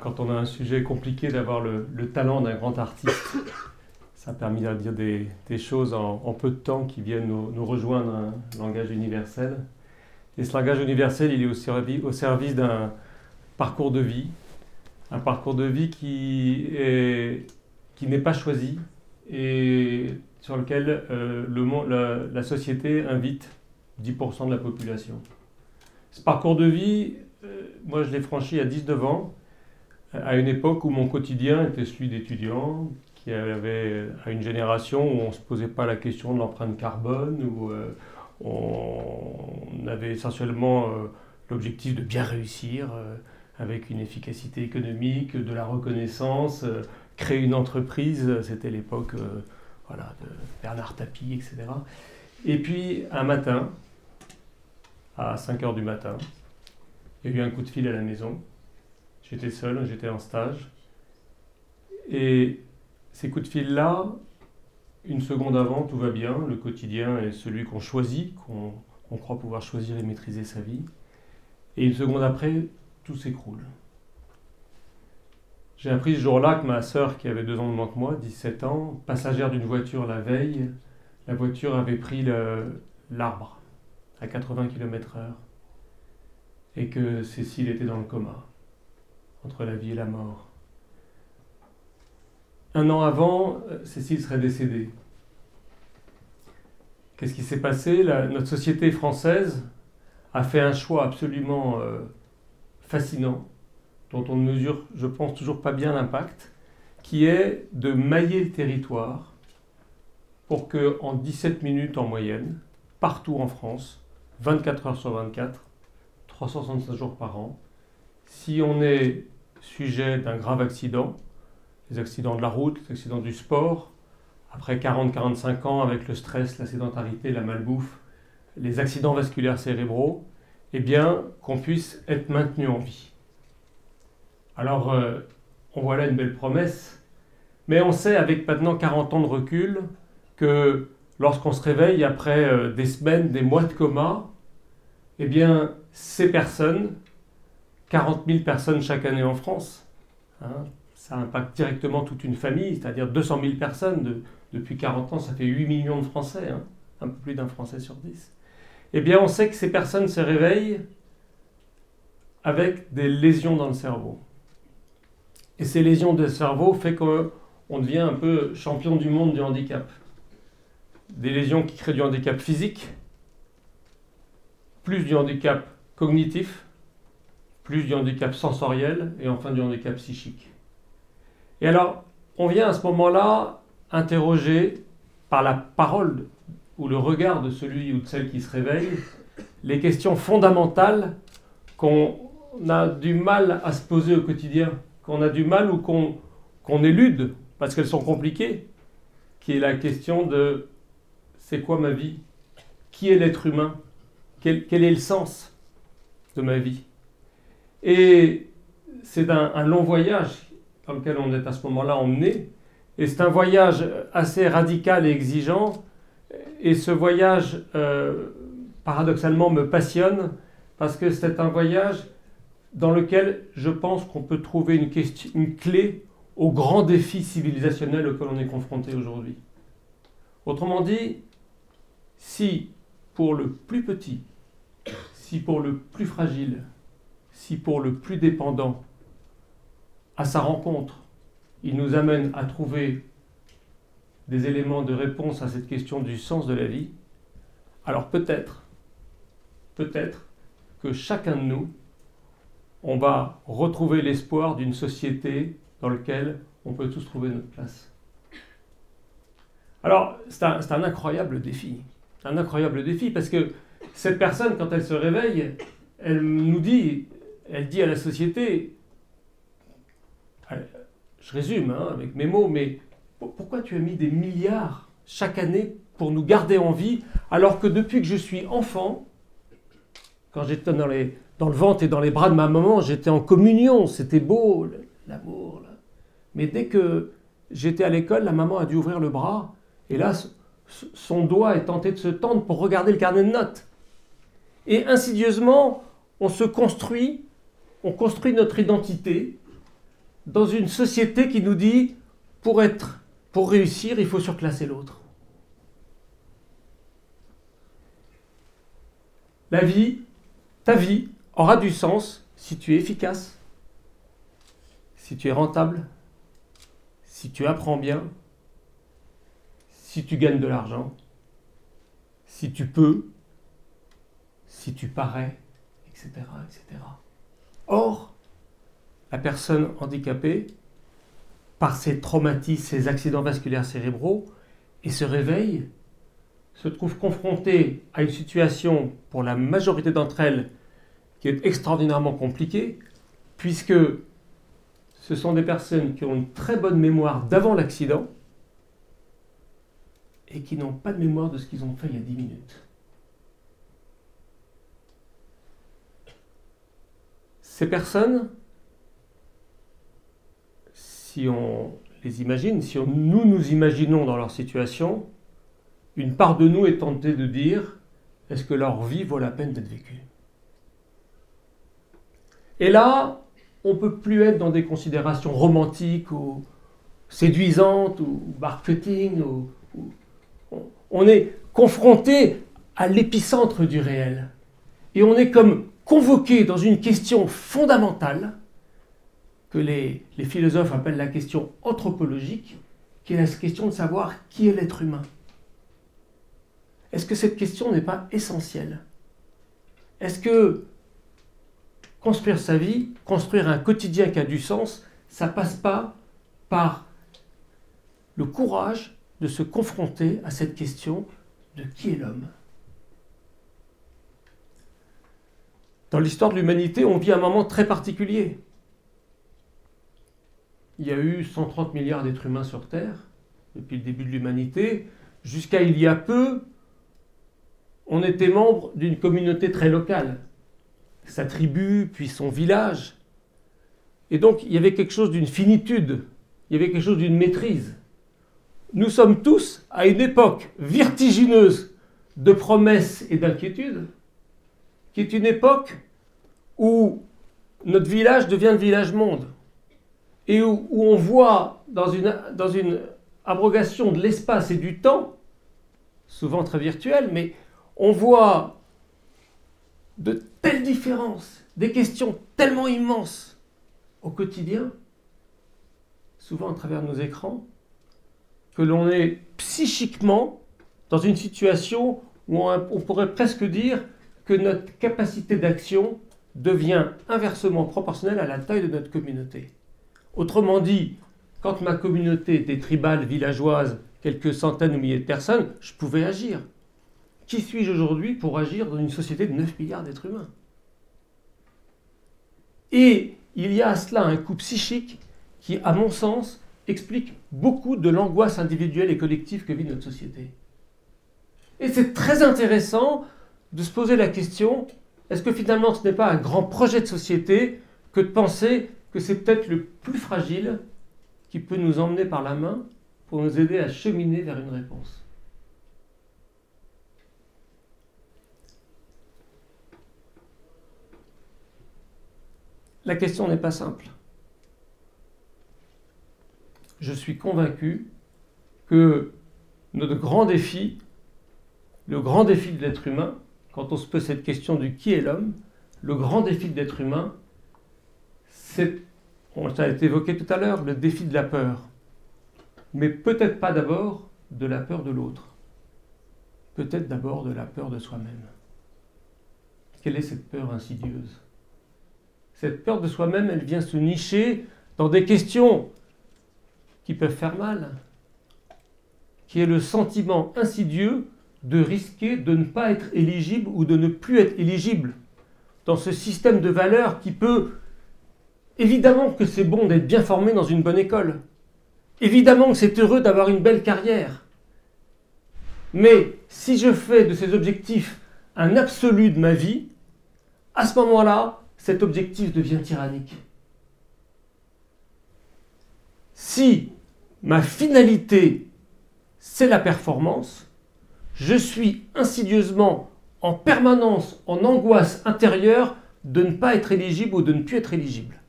Quand on a un sujet compliqué d'avoir le, le talent d'un grand artiste, ça a permis de dire des, choses en, peu de temps qui viennent nous, nous, rejoindre un langage universel. Et ce langage universel, il est au, au service d'un parcours de vie, un parcours de vie qui est qui n'est pas choisi et sur lequel euh, la, société invite 10% de la population. Ce parcours de vie, euh, moi je l'ai franchi à 19 ans, à une époque où mon quotidien était celui d'étudiant, qui avait à une génération où on ne se posait pas la question de l'empreinte carbone, où euh, on avait essentiellement euh, l'objectif de bien réussir euh, avec une efficacité économique, de la reconnaissance, créer une entreprise, c'était l'époque voilà, de Bernard Tapie, etc. Et puis un matin, à 5 heures du matin, il y a eu un coup de fil à la maison. J'étais seul, j'étais en stage. Et ces coups de fil-là, une seconde avant, tout va bien. Le quotidien est celui qu'on choisit, qu'on qu croit pouvoir choisir et maîtriser sa vie. Et une seconde après, tout s'écroule. J'ai appris ce jour-là que ma sœur, qui avait deux ans de moins que moi, 17 ans, passagère d'une voiture la veille, la voiture avait pris l'arbre à 80 km/h et que Cécile était dans le coma, entre la vie et la mort. Un an avant, Cécile serait décédée. Qu'est-ce qui s'est passé? Notre société française a fait un choix absolument euh, fascinant, dont on ne mesure, je pense, toujours pas bien l'impact, qui est de mailler le territoire pour que en 17 minutes en moyenne, partout en France, 24 heures sur 24, 365 jours par an, si on est sujet d'un grave accident, les accidents de la route, les accidents du sport, après 40-45 ans avec le stress, la sédentarité, la malbouffe, les accidents vasculaires cérébraux, eh bien, qu'on puisse être maintenu en vie. Alors, euh, on voit là une belle promesse, mais on sait avec maintenant 40 ans de recul que lorsqu'on se réveille après euh, des semaines, des mois de coma, eh bien, ces personnes, 40 000 personnes chaque année en France, hein, ça impacte directement toute une famille, c'est-à-dire 200 000 personnes. De, depuis 40 ans, ça fait 8 millions de Français, hein, un peu plus d'un Français sur 10. Eh bien, on sait que ces personnes se réveillent avec des lésions dans le cerveau. Et ces lésions de cerveau fait qu'on devient un peu champion du monde du handicap. Des lésions qui créent du handicap physique, plus du handicap cognitif, plus du handicap sensoriel et enfin du handicap psychique. Et alors, on vient à ce moment-là interroger par la parole ou le regard de celui ou de celle qui se réveille les questions fondamentales qu'on a du mal à se poser au quotidien, qu'on a du mal ou qu'on qu élude parce qu'elles sont compliquées, qui est la question de c'est quoi ma vie? Qui est l'être humain? Quel, est le sens de ma vie? Et c'est un, long voyage dans lequel on est à ce moment-là emmené. Et c'est un voyage assez radical et exigeant. Et ce voyage, euh, paradoxalement, me passionne parce que c'est un voyage dans lequel je pense qu'on peut trouver une, question, une clé aux grands défis civilisationnels auxquels on est confronté aujourd'hui. Autrement dit, si pour le plus petit, si pour le plus fragile, si pour le plus dépendant, à sa rencontre, il nous amène à trouver des éléments de réponse à cette question du sens de la vie, alors peut-être, peut-être que chacun de nous, on va retrouver l'espoir d'une société dans laquelle on peut tous trouver notre place. Alors, c'est un, un, incroyable défi. Un incroyable défi parce que cette personne, quand elle se réveille, elle nous dit, elle dit à la société, je résume hein, avec mes mots, mais pourquoi tu as mis des milliards chaque année pour nous garder en vie, alors que depuis que je suis enfant, quand j'étais dans, dans le ventre et dans les bras de ma maman, j'étais en communion, c'était beau, l'amour. Mais dès que j'étais à l'école, la maman a dû ouvrir le bras, et là, son doigt est tenté de se tendre pour regarder le carnet de notes. Et insidieusement, on se construit, on construit notre identité dans une société qui nous dit pour être, pour réussir, il faut surclasser l'autre. La vie, ta vie, aura du sens si tu es efficace, si tu es rentable, si tu apprends bien, si tu gagnes de l'argent, si tu peux, si tu parais, etc., etc. La personne handicapée, par ses traumatismes, ses accidents vasculaires cérébraux, et se réveille, se trouve confrontée à une situation, pour la majorité d'entre elles, qui est extraordinairement compliquée, puisque ce sont des personnes qui ont une très bonne mémoire d'avant l'accident, et qui n'ont pas de mémoire de ce qu'ils ont fait il y a 10 minutes. Ces personnes, si on les imagine, si nous nous imaginons dans leur situation, une part de nous est tentée de dire est-ce que leur vie vaut la peine d'être vécue? Et là, on ne peut plus être dans des considérations romantiques ou séduisantes ou marketing on est confronté à l'épicentre du réel. Et on est comme convoqué dans une question fondamentale que les, philosophes appellent la question anthropologique, qui est la question de savoir qui est l'être humain. Est-ce que cette question n'est pas essentielle? Est-ce que construire sa vie, construire un quotidien qui a du sens, ça passe pas par le courage de se confronter à cette question de qui est l'homme? Dans l'histoire de l'humanité, on vit un moment très particulier. Il y a eu 130 milliards d'êtres humains sur Terre depuis le début de l'humanité. Jusqu'à il y a peu, on était membre d'une communauté très locale, sa tribu, puis son village. Et donc il y avait quelque chose d'une finitude, il y avait quelque chose d'une maîtrise nous sommes tous à une époque vertigineuse de promesses et d'inquiétudes, qui est une époque où notre village devient le village-monde, et où, on voit dans une, abrogation de l'espace et du temps, souvent très virtuelle, mais on voit de telles différences, des questions tellement immenses au quotidien, souvent à travers nos écrans, que l'on est psychiquement dans une situation où on, pourrait presque dire que notre capacité d'action devient inversement proportionnelle à la taille de notre communauté. Autrement dit, quand ma communauté était tribale, villageoise, quelques centaines ou milliers de personnes, je pouvais agir. Qui suis-je aujourd'hui pour agir dans une société de 9 milliards d'êtres humains? Et il y a à cela un coup psychique qui, à mon sens, explique beaucoup de l'angoisse individuelle et collective que vit notre société. Et c'est très intéressant de se poser la question, est-ce que finalement ce n'est pas un grand projet de société que de penser que c'est peut-être le plus fragile qui peut nous emmener par la main pour nous aider à cheminer vers une réponse. La question n'est pas simple. Je suis convaincu que notre grand défi, le grand défi de l'être humain, quand on se pose cette question du qui est l'homme, le grand défi de l'être humain, c'est, on a évoqué tout à l'heure, le défi de la peur. Mais peut-être pas d'abord de la peur de l'autre. Peut-être d'abord de la peur de soi-même. Quelle est cette peur insidieuse? Cette peur de soi-même, elle vient se nicher dans des questions qui peuvent faire mal, qui est le sentiment insidieux de risquer de ne pas être éligible ou de ne plus être éligible dans ce système de valeurs qui peut... Évidemment que c'est bon d'être bien formé dans une bonne école. Évidemment que c'est heureux d'avoir une belle carrière. Mais si je fais de ces objectifs un absolu de ma vie, à ce moment-là, cet objectif devient tyrannique. Si ma finalité, c'est la performance, je suis insidieusement en permanence en angoisse intérieure de ne pas être éligible ou de ne plus être éligible.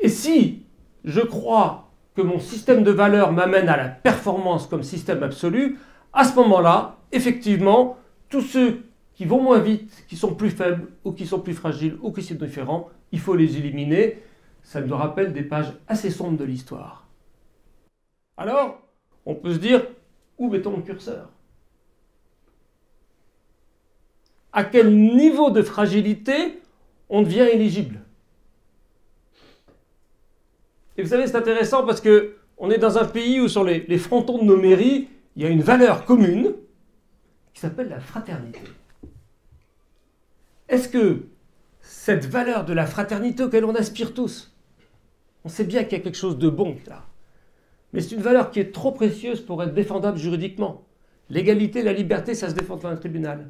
Et si je crois que mon système de valeurs m'amène à la performance comme système absolu, à ce moment-là, effectivement, tous ceux qui vont moins vite, qui sont plus faibles, ou qui sont plus fragiles, ou qui sont différents, il faut les éliminer. Ça nous rappelle des pages assez sombres de l'histoire. Alors, on peut se dire, où mettons le curseur? À quel niveau de fragilité on devient éligible? Et vous savez, c'est intéressant parce que on est dans un pays où sur les, les frontons de nos mairies, il y a une valeur commune qui s'appelle la fraternité. Est-ce que cette valeur de la fraternité auquel on aspire tous, on sait bien qu'il y a quelque chose de bon là, mais c'est une valeur qui est trop précieuse pour être défendable juridiquement. L'égalité, la liberté, ça se défend devant un tribunal.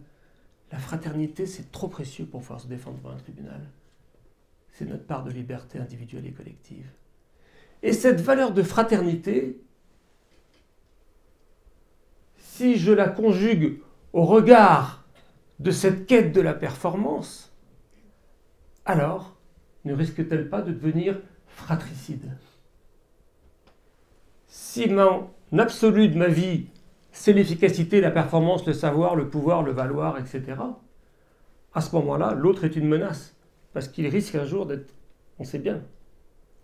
La fraternité, c'est trop précieux pour pouvoir se défendre devant un tribunal. C'est notre part de liberté individuelle et collective. Et cette valeur de fraternité, si je la conjugue au regard de cette quête de la performance, alors ne risque-t-elle pas de devenir fratricide? Si mon absolu de ma vie, c'est l'efficacité, la performance, le savoir, le pouvoir, le valoir, etc., à ce moment-là, l'autre est une menace, parce qu'il risque un jour d'être, on sait bien,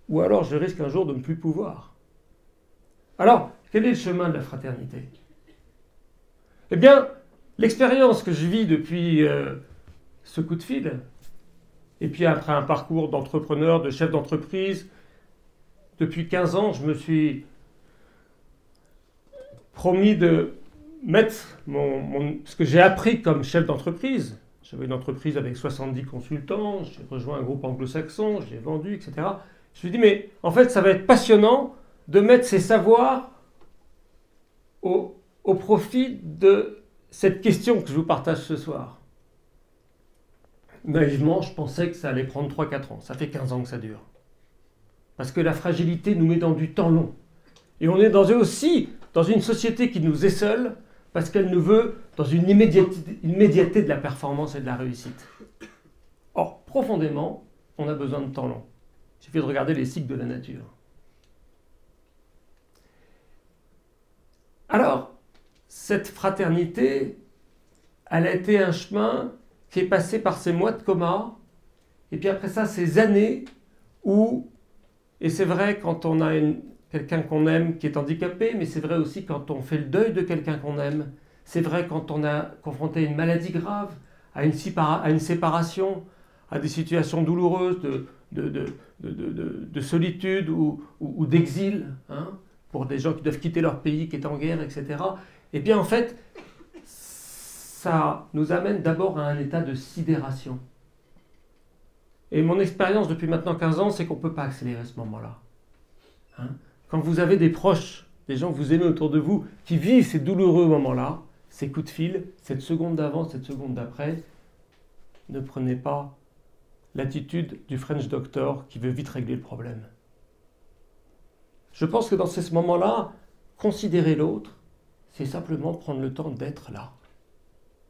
ou alors je risque un jour de ne plus pouvoir. Alors, quel est le chemin de la fraternité? Eh bien, L'expérience que je vis depuis euh, ce coup de fil, et puis après un parcours d'entrepreneur, de chef d'entreprise, depuis 15 ans, je me suis promis de mettre ce que j'ai appris comme chef d'entreprise. J'avais une entreprise avec 70 consultants, j'ai rejoint un groupe anglo-saxon, j'ai vendu, etc. Je me suis mais en fait, ça va être passionnant de mettre ces savoirs au, profit de cette question que je vous partage ce soir, naïvement, je pensais que ça allait prendre 3-4 ans. Ça fait 15 ans que ça dure. Parce que la fragilité nous met dans du temps long. Et on est dans, aussi dans une société qui nous est seule parce qu'elle nous veut dans une immédiateté de la performance et de la réussite. Or, profondément, on a besoin de temps long. Il suffit de regarder les cycles de la nature. Alors, cette fraternité, elle a été un chemin qui est passé par ces mois de coma, et puis après ça, ces années où, et c'est vrai quand on a quelqu'un qu'on aime qui est handicapé, mais c'est vrai aussi quand on fait le deuil de quelqu'un qu'on aime, c'est vrai quand on a confronté une maladie grave, à une, séparation, à des situations douloureuses de, solitude ou, d'exil, hein, pour des gens qui doivent quitter leur pays, qui est en guerre, etc. Eh bien, en fait, ça nous amène d'abord à un état de sidération. Et mon expérience depuis maintenant 15 ans, c'est qu'on ne peut pas accélérer ce moment-là. Hein Quand vous avez des proches, des gens que vous aimez autour de vous, qui vivent ces douloureux moments-là, ces coups de fil, cette seconde d'avant, cette seconde d'après, ne prenez pas l'attitude du French doctor qui veut vite régler le problème. Je pense que dans ce moment-là, considérer l'autre, c'est simplement prendre le temps d'être là.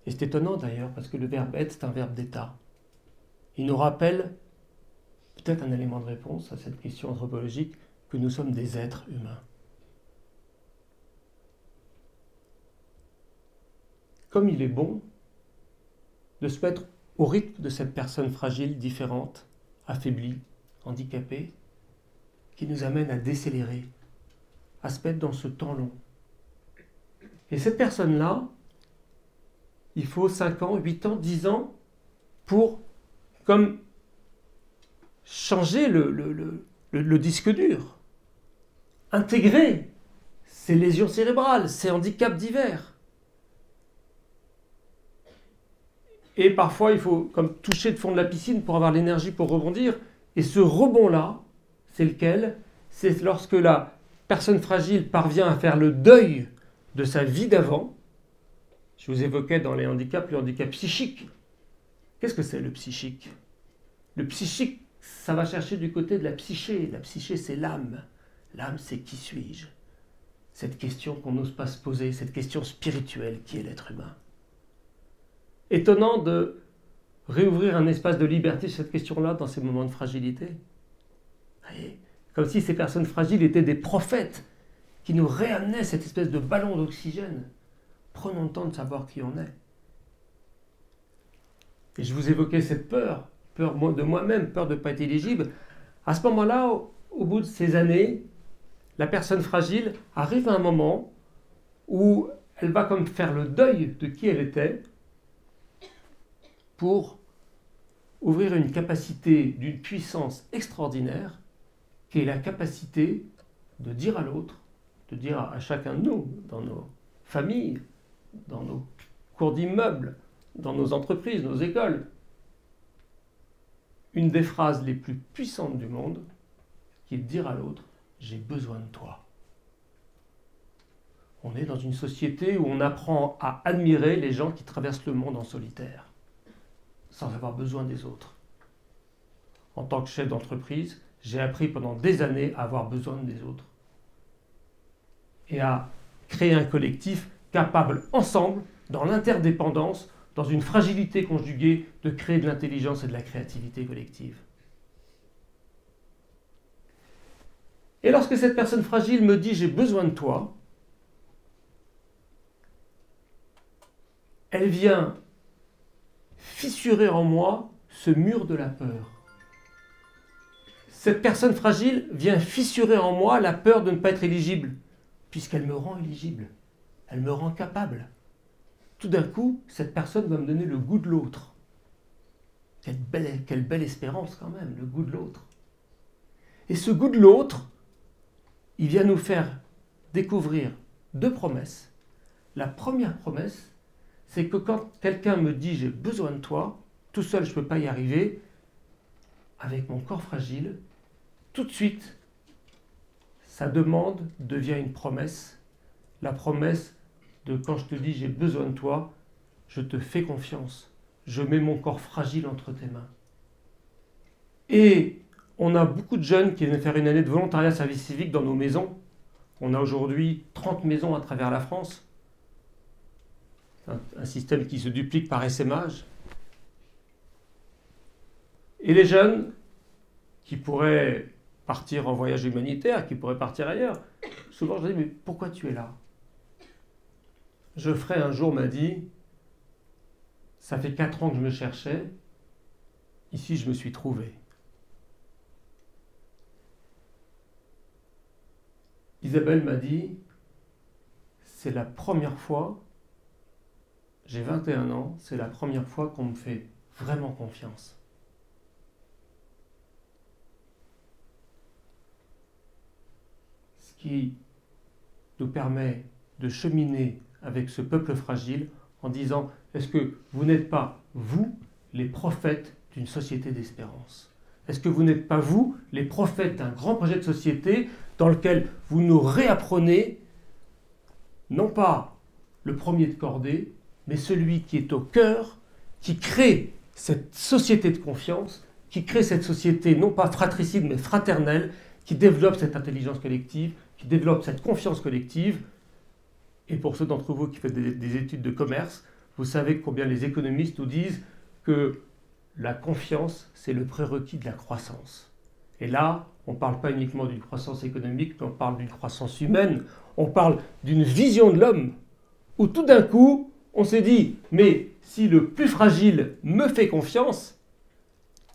Et c'est étonnant d'ailleurs, parce que le verbe être, c'est un verbe d'état. Il nous rappelle peut-être un élément de réponse à cette question anthropologique, que nous sommes des êtres humains. Comme il est bon de se mettre au rythme de cette personne fragile, différente, affaiblie, handicapée, qui nous amène à décélérer, à se mettre dans ce temps long, et cette personne-là, il faut 5 ans, 8 ans, 10 ans pour comme changer le, disque dur, intégrer ces lésions cérébrales, ces handicaps divers. Et parfois, il faut comme toucher le fond de la piscine pour avoir l'énergie pour rebondir. Et ce rebond-là, c'est lequel? C'est lorsque la personne fragile parvient à faire le deuil de sa vie d'avant. Je vous évoquais dans les handicaps le handicap psychique. Qu'est-ce que c'est le psychique? Le psychique, ça va chercher du côté de la psyché. La psyché, c'est l'âme. L'âme, c'est qui suis-je? Cette question qu'on n'ose pas se poser, cette question spirituelle qui est l'être humain. Étonnant de réouvrir un espace de liberté sur cette question-là dans ces moments de fragilité. Comme si ces personnes fragiles étaient des prophètes qui nous réamenaient cette espèce de ballon d'oxygène. Prenons le temps de savoir qui on est. Et je vous évoquais cette peur, peur de moi-même, peur de ne pas être éligible. À ce moment-là, au bout de ces années, la personne fragile arrive à un moment où elle va comme faire le deuil de qui elle était pour ouvrir une capacité d'une puissance extraordinaire qui est la capacité de dire à l'autre, de dire à chacun de nous, dans nos familles, dans nos cours d'immeubles, dans nos entreprises, nos écoles, une des phrases les plus puissantes du monde, qui est de dire à l'autre, j'ai besoin de toi. On est dans une société où on apprend à admirer les gens qui traversent le monde en solitaire, sans avoir besoin des autres. En tant que chef d'entreprise, j'ai appris pendant des années à avoir besoin des autres et à créer un collectif capable ensemble, dans l'interdépendance, dans une fragilité conjuguée, de créer de l'intelligence et de la créativité collective. Et lorsque cette personne fragile me dit j'ai besoin de toi, elle vient fissurer en moi ce mur de la peur. Cette personne fragile vient fissurer en moi la peur de ne pas être éligible, puisqu'elle me rend éligible, elle me rend capable. Tout d'un coup, cette personne va me donner le goût de l'autre. Quelle belle, quelle belle espérance quand même, le goût de l'autre. Et ce goût de l'autre, il vient nous faire découvrir deux promesses. La première promesse, c'est que quand quelqu'un me dit j'ai besoin de toi, tout seul je ne peux pas y arriver, avec mon corps fragile, tout de suite, sa demande devient une promesse. La promesse de quand je te dis j'ai besoin de toi, je te fais confiance. Je mets mon corps fragile entre tes mains. Et on a beaucoup de jeunes qui viennent faire une année de volontariat service civique dans nos maisons. On a aujourd'hui 30 maisons à travers la France. Un, système qui se duplique par SMH. Et les jeunes qui pourraient partir en voyage humanitaire, qui pourraient partir ailleurs, souvent je dis, mais pourquoi tu es là? Geoffrey un jour m'a dit, ça fait 4 ans que je me cherchais, ici je me suis trouvé. Isabelle m'a dit, c'est la première fois, j'ai 21 ans, c'est la première fois qu'on me fait vraiment confiance. Ce qui nous permet de cheminer avec ce peuple fragile en disant, est-ce que vous n'êtes pas, vous, les prophètes d'une société d'espérance? Est-ce que vous n'êtes pas, vous, les prophètes d'un grand projet de société dans lequel vous nous réapprenez non pas le premier de cordée, mais celui qui est au cœur, qui crée cette société de confiance, qui crée cette société non pas fratricide mais fraternelle, qui développe cette intelligence collective, qui développe cette confiance collective. Et pour ceux d'entre vous qui font des, des études de commerce, vous savez combien les économistes nous disent que la confiance, c'est le prérequis de la croissance. Et là, on ne parle pas uniquement d'une croissance économique, on parle d'une croissance humaine, on parle d'une vision de l'homme, où tout d'un coup, on s'est dit, mais si le plus fragile me fait confiance,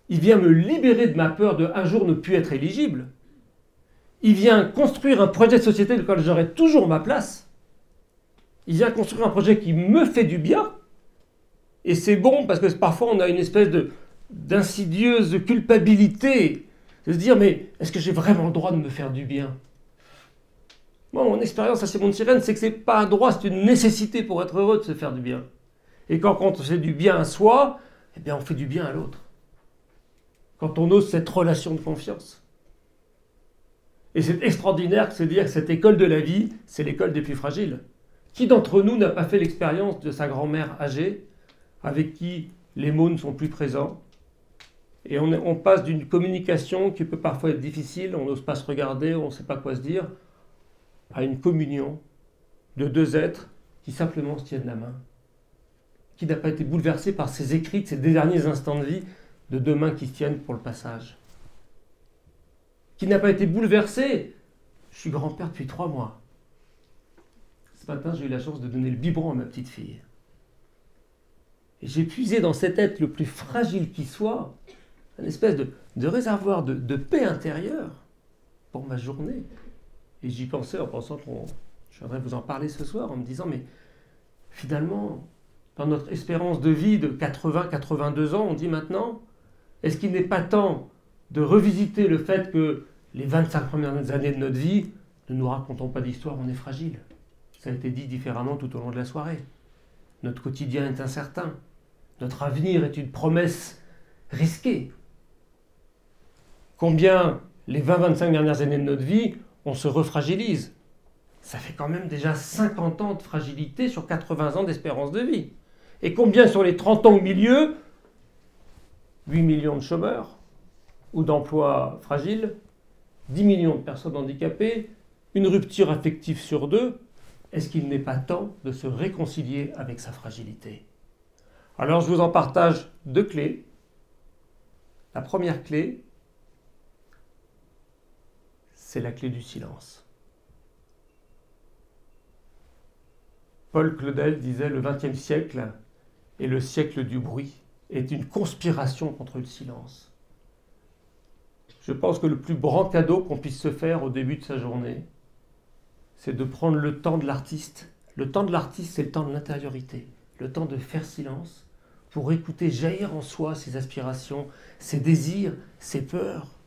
il vient me libérer de ma peur de un jour ne plus être éligible. Il vient construire un projet de société dans lequel j'aurai toujours ma place. Il vient construire un projet qui me fait du bien. Et c'est bon parce que parfois on a une espèce d'insidieuse culpabilité de se dire, mais est-ce que j'ai vraiment le droit de me faire du bien? Moi, mon expérience à Simon Sirène, c'est que ce n'est pas un droit, c'est une nécessité pour être heureux de se faire du bien. Et quand, on fait du bien à soi, eh bien, on fait du bien à l'autre. Quand on ose cette relation de confiance. Et c'est extraordinaire de se dire que cette école de la vie, c'est l'école des plus fragiles. Qui d'entre nous n'a pas fait l'expérience de sa grand-mère âgée, avec qui les mots ne sont plus présents, et on, passe d'une communication qui peut parfois être difficile, on n'ose pas se regarder, on ne sait pas quoi se dire, à une communion de deux êtres qui simplement se tiennent la main, qui n'a pas été bouleversé par ces écrits de ces derniers instants de vie de deux mains qui se tiennent pour le passage, qui n'a pas été bouleversé. Je suis grand-père depuis trois mois. Ce matin, j'ai eu la chance de donner le biberon à ma petite fille. Et j'ai puisé dans cet être le plus fragile qui soit, une espèce de, réservoir de, paix intérieure pour ma journée. Et j'y pensais en pensant que je voudrais vous en parler ce soir, en me disant, mais finalement, dans notre espérance de vie de 80-82 ans, on dit maintenant, est-ce qu'il n'est pas temps de revisiter le fait que les 25 premières années de notre vie, ne nous racontons pas d'histoire, on est fragile. Ça a été dit différemment tout au long de la soirée. Notre quotidien est incertain. Notre avenir est une promesse risquée. Combien les 20-25 dernières années de notre vie, on se refragilise Ça fait quand même déjà 50 ans de fragilité sur 80 ans d'espérance de vie. Et combien sur les 30 ans au milieu? 8 millions de chômeurs ou d'emplois fragiles, 10 millions de personnes handicapées, une rupture affective sur deux, est-ce qu'il n'est pas temps de se réconcilier avec sa fragilité? Alors je vous en partage deux clés. La première clé, c'est la clé du silence. Paul Claudel disait le XXe siècle est le siècle du bruit, est une conspiration contre le silence. Je pense que le plus grand cadeau qu'on puisse se faire au début de sa journée, c'est de prendre le temps de l'artiste. Le temps de l'artiste, c'est le temps de l'intériorité, le temps de faire silence pour écouter jaillir en soi ses aspirations, ses désirs, ses peurs.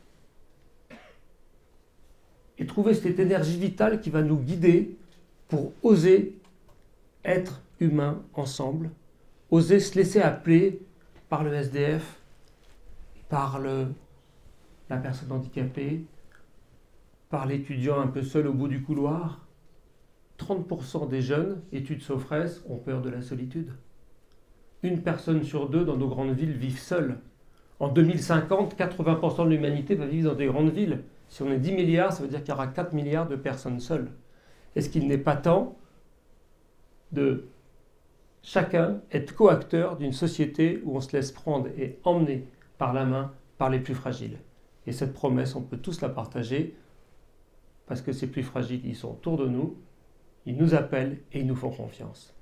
Et trouver cette énergie vitale qui va nous guider pour oser être humains ensemble, oser se laisser appeler par le SDF, par la personne handicapée, par l'étudiant un peu seul au bout du couloir, 30% des jeunes, études Sofres, ont peur de la solitude. Une personne sur deux dans nos grandes villes vivent seules. En 2050, 80% de l'humanité va vivre dans des grandes villes. Si on est 10 milliards, ça veut dire qu'il y aura 4 milliards de personnes seules. Est-ce qu'il n'est pas temps de chacun être coacteur d'une société où on se laisse prendre et emmener par la main par les plus fragiles? Et cette promesse, on peut tous la partager parce que ces plus fragiles, ils sont autour de nous ils nous appellent et ils nous font confiance.